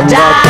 Raja.